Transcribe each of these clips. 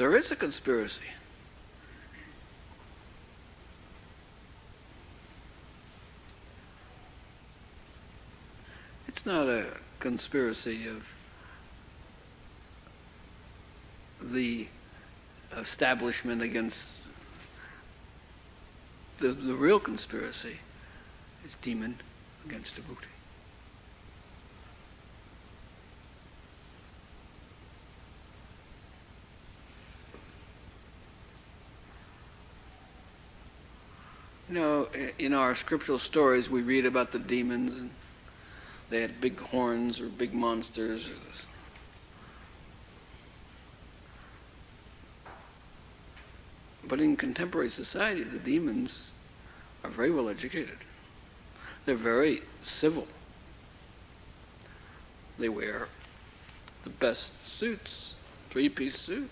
There is a conspiracy. It's not a conspiracy of the establishment against the, the real conspiracy is demon against devotee. You know, in our scriptural stories, we read about the demons, and they had big horns or big monsters. But in contemporary society, the demons are very well educated. They're very civil. They wear the best suits, three piece suits.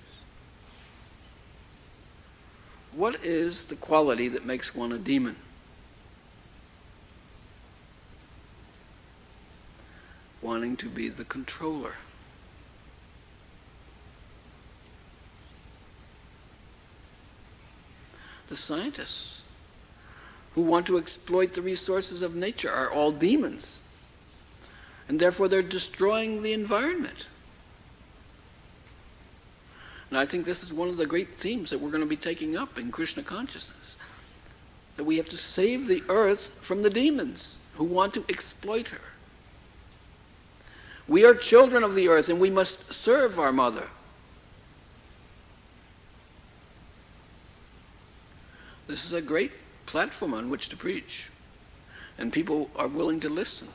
What is the quality that makes one a demon? Wanting to be the controller. The scientists who want to exploit the resources of nature are all demons. And therefore they're destroying the environment. And I think this is one of the great themes that we're going to be taking up in Krishna consciousness. That we have to save the earth from the demons who want to exploit her. We are children of the earth and we must serve our mother. This is a great platform on which to preach. And people are willing to listen.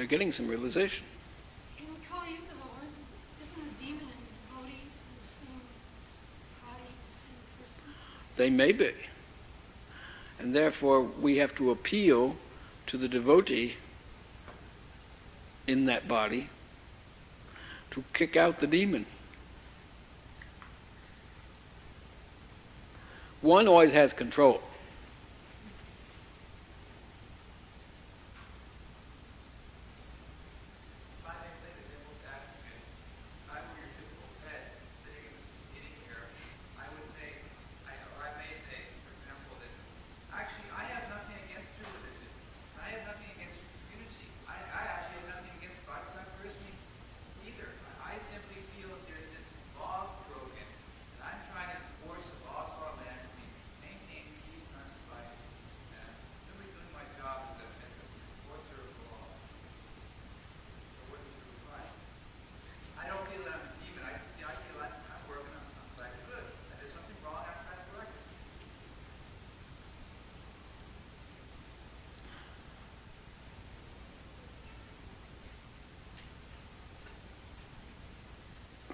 They're getting some realization. They may be. And therefore, we have to appeal to the devotee in that body to kick out the demon. One always has control.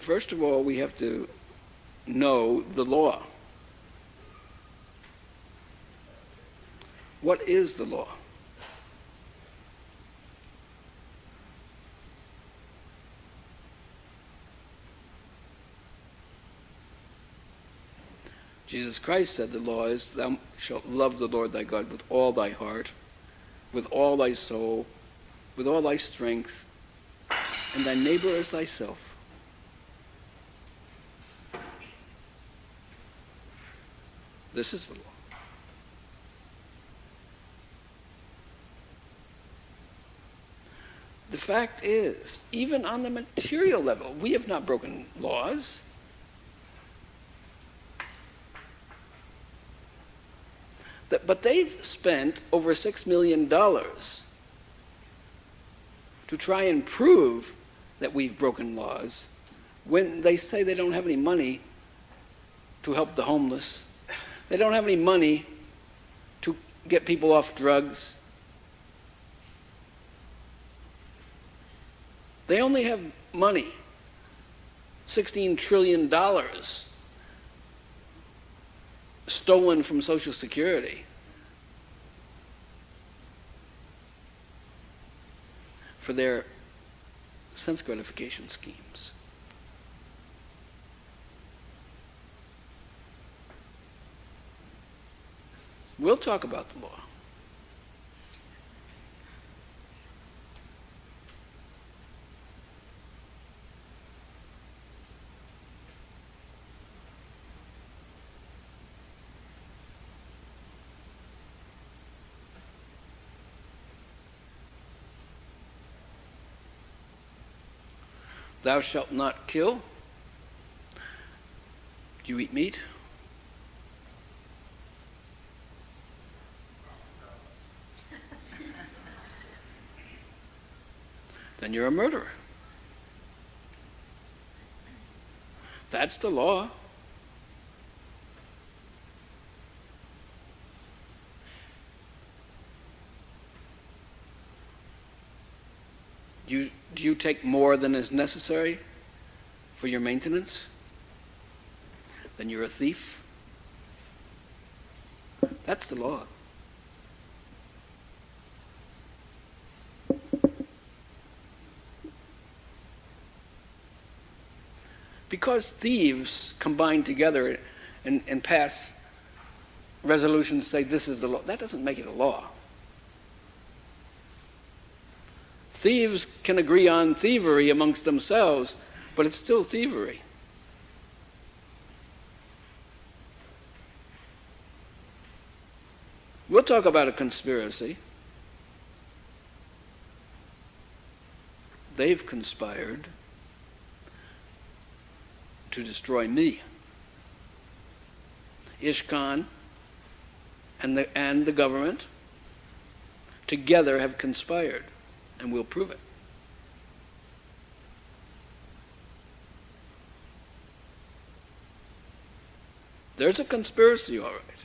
First of all, we have to know the law. What is the law? Jesus Christ said the law is, Thou shalt love the Lord thy God with all thy heart, with all thy soul, with all thy strength, and thy neighbor as thyself. This is the law. The fact is, even on the material level, we have not broken laws. But they've spent over $6 million to try and prove that we've broken laws when they say they don't have any money to help the homeless. They don't have any money to get people off drugs. They only have money, $16 trillion stolen from Social Security. For their sense gratification schemes. We'll talk about the law. Thou shalt not kill. Do you eat meat? Then you're a murderer. That's the law. Do you, do you take more than is necessary for your maintenance? Then you're a thief. That's the law. Because thieves combine together and, and pass resolutions say this is the law, that doesn't make it a law. Thieves can agree on thievery amongst themselves, but it's still thievery. We'll talk about a conspiracy. They've conspired to destroy me. ISKCON and the, and the government together have conspired and we'll prove it. There's a conspiracy, all right.